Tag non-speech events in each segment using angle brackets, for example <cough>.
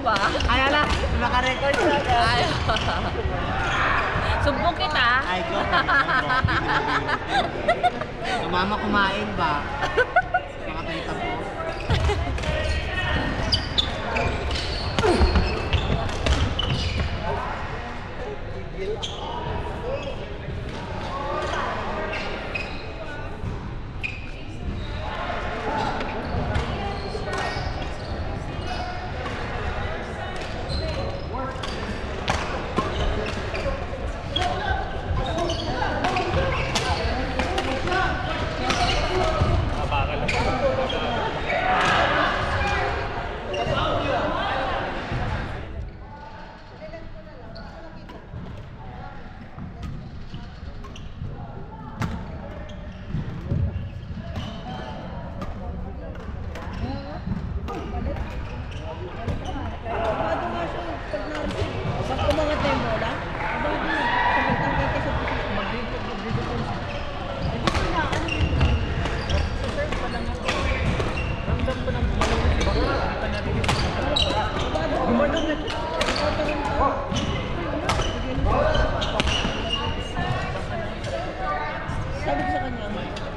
ba? Ay, ala, naka-record siya. Ay. <laughs> Sumbong kita. Ay, ko. <laughs> Mama kumain ba? Nakapalita po. Pag umangat na yung bola, abado na. Samantan kayo sa puso. Mag-grito, mag-grito po. Hindi ko na, ano yun. Sa serve pa lang ako. Ramdam ko na gumalong na si Bakla. Hindi pa narinig ko sa Abado, gumalong na. Tatarin ka. Sabi ko sa kanya,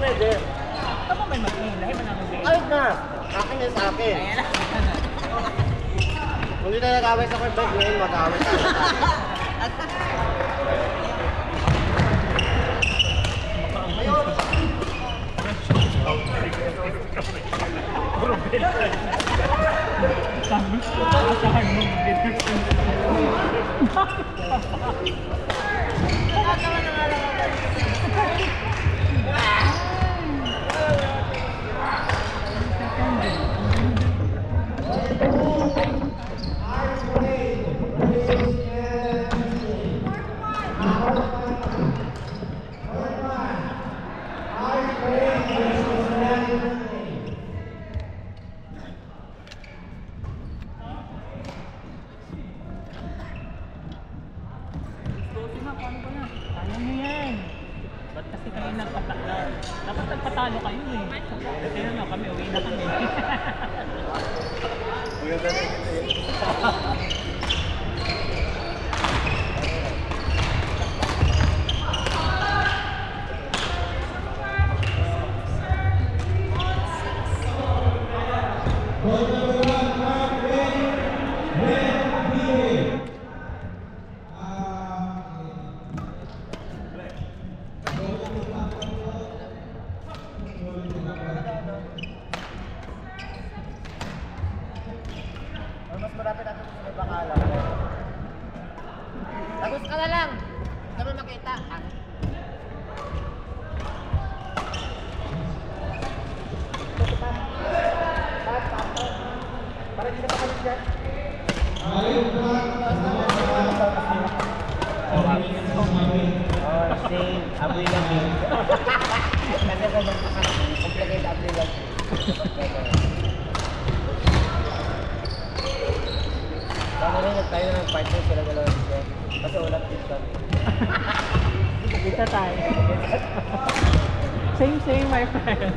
Pwede. Tama may mag-iinay, manamang Ayos na. Akin yan sa akin. Kung hindi tayo nag-away sa court bed, ngayon mag-away tayo. Kaya <laughs> mas marami natin gusto na bakala. Tapos ka na lang. Sabi makita. Ah. Ano? Para hindi na pakalit yan. Ayun na. Oh, same. Aboy lang yun. <laughs> Kasi sa mga komplikate aboy lang. Okay. Sana rin tayo na ng partner sila dalawa dito. Kasi walang kami. Kita tayo. <laughs> same, same, my friend.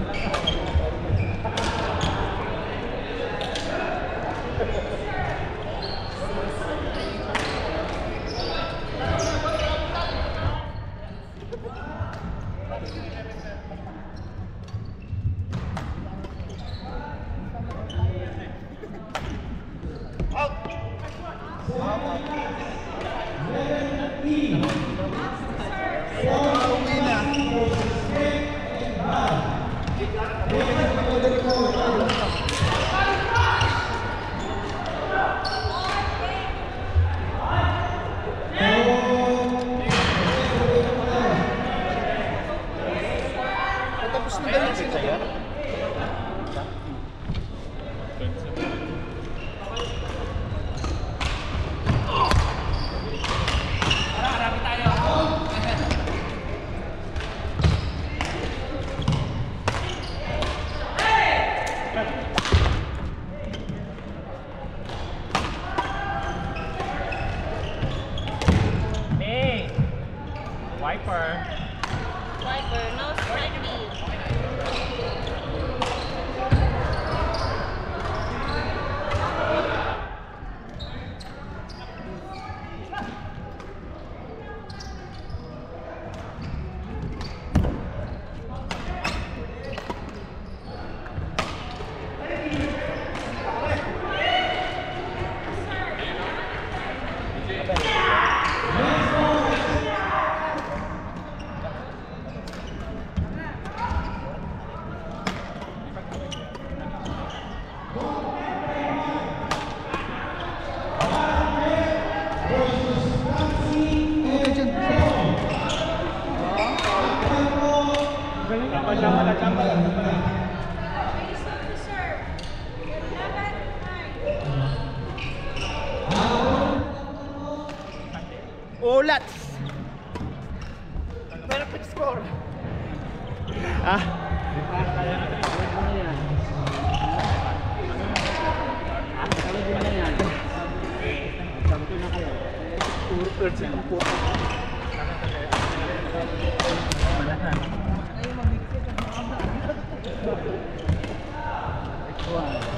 惯了。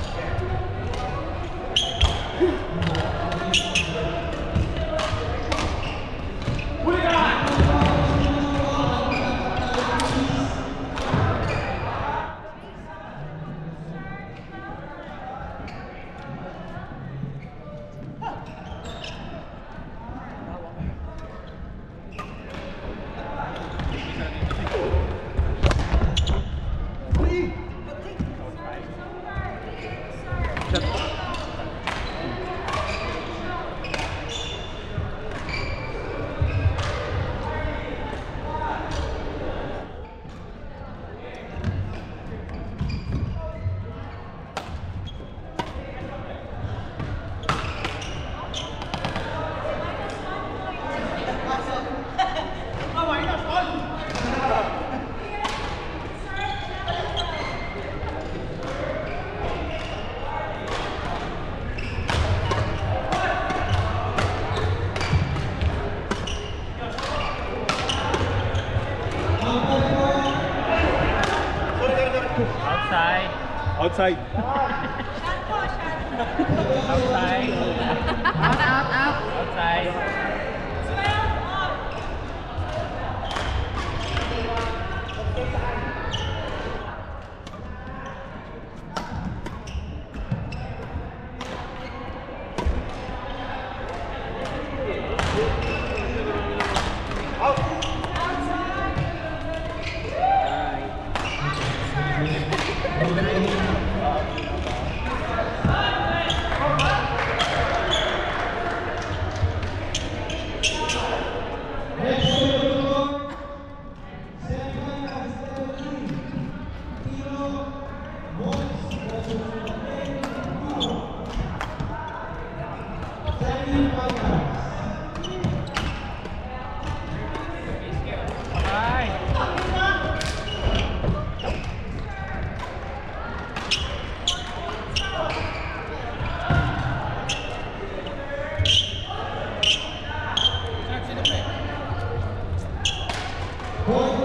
我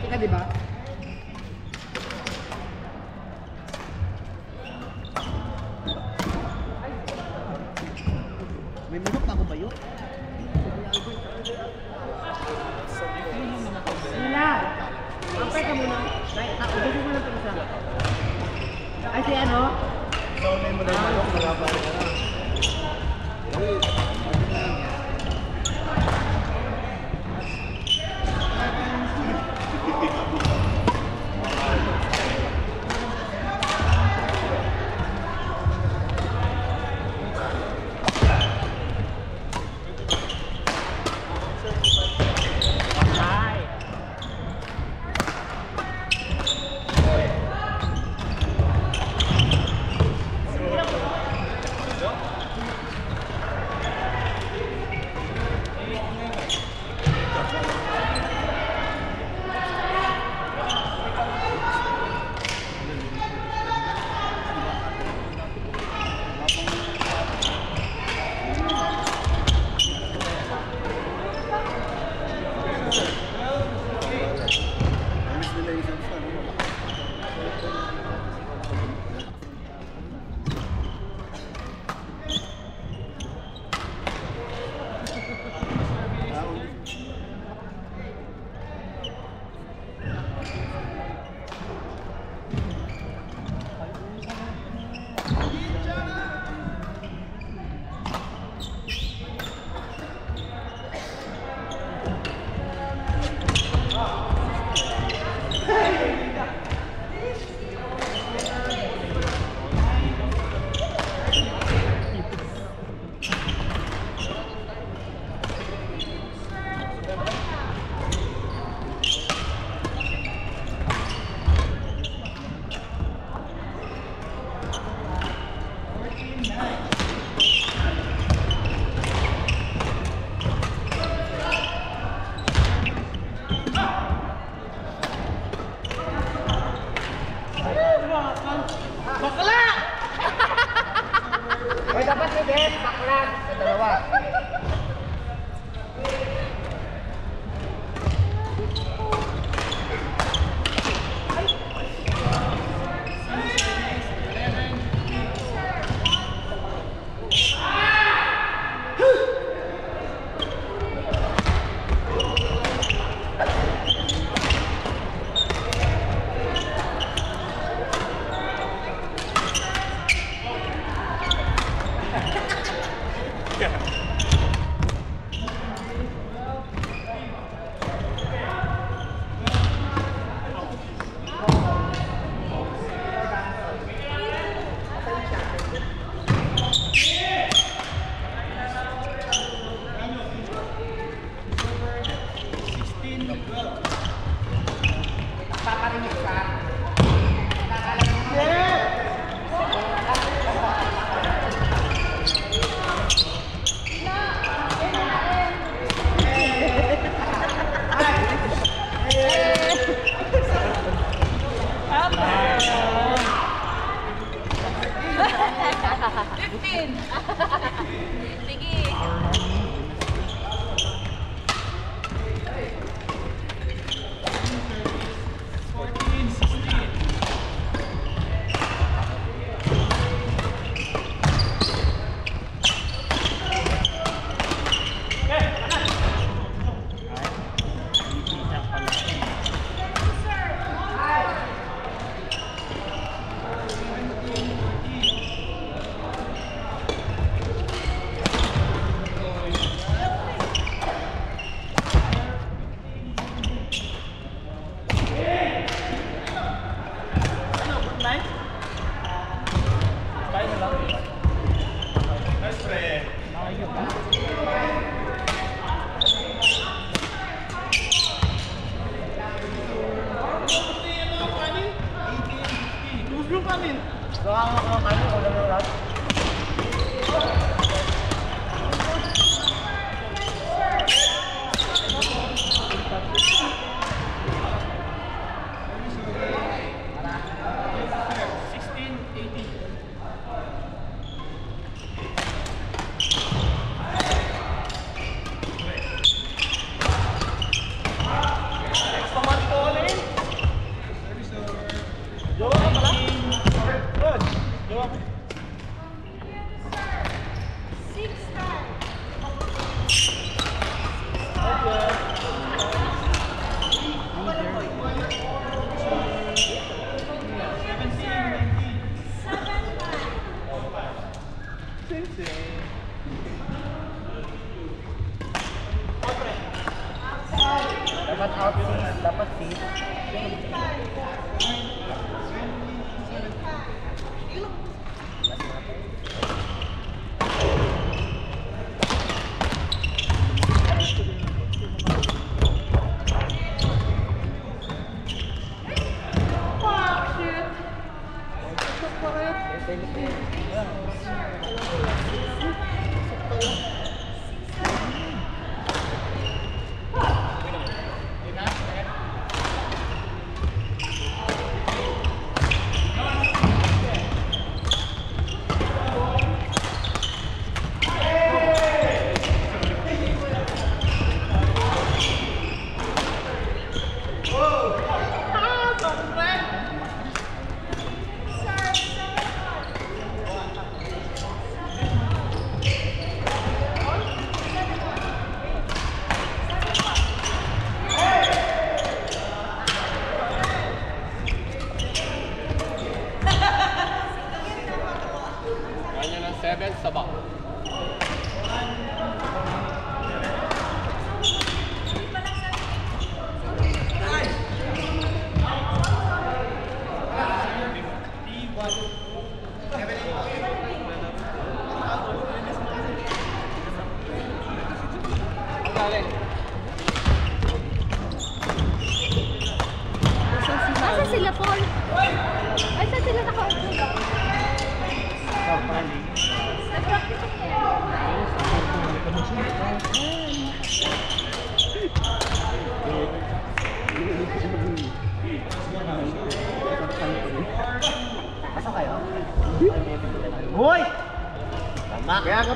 sarili mo, kumiti ka, di ba?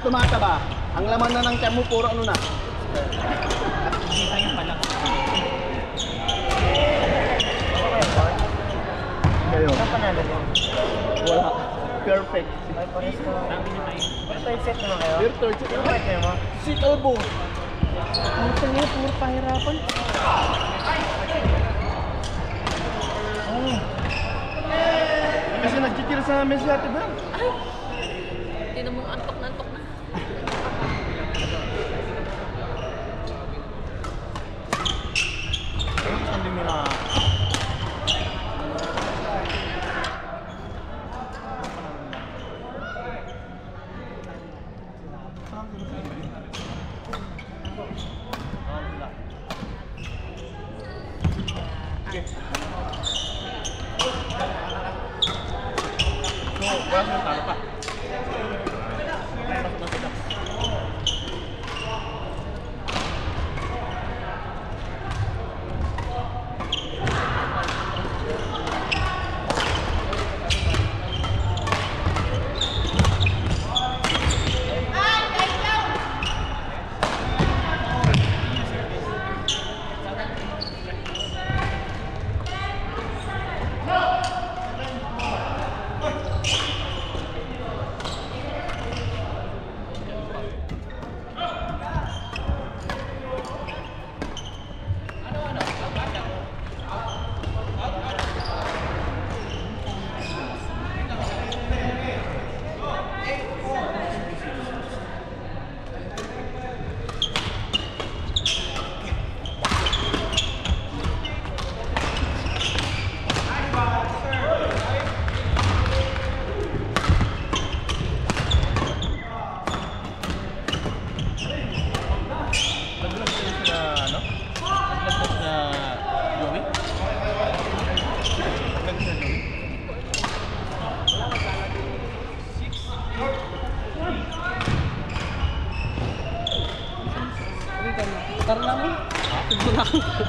Tumataba. Ang laman na ng tiyan mo, puro ano na. Kayo. Saan panalo mo? Wala. Perfect. Ay, pares ko. Tayo set naman kayo? Beer third. Ano ba kayo mo? Si Calbo. Puta niya, puro pahirapan. Kasi nagkikira sa amin si Ate Bel. Tinan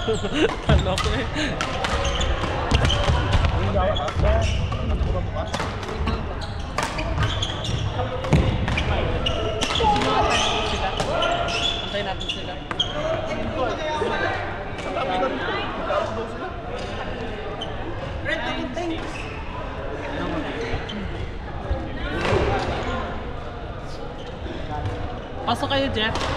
Nagpura mo ka? Sila. Antayin natin sila. Sa tabi ka rito. Magkaros daw sila. Pasok kayo, Jeff.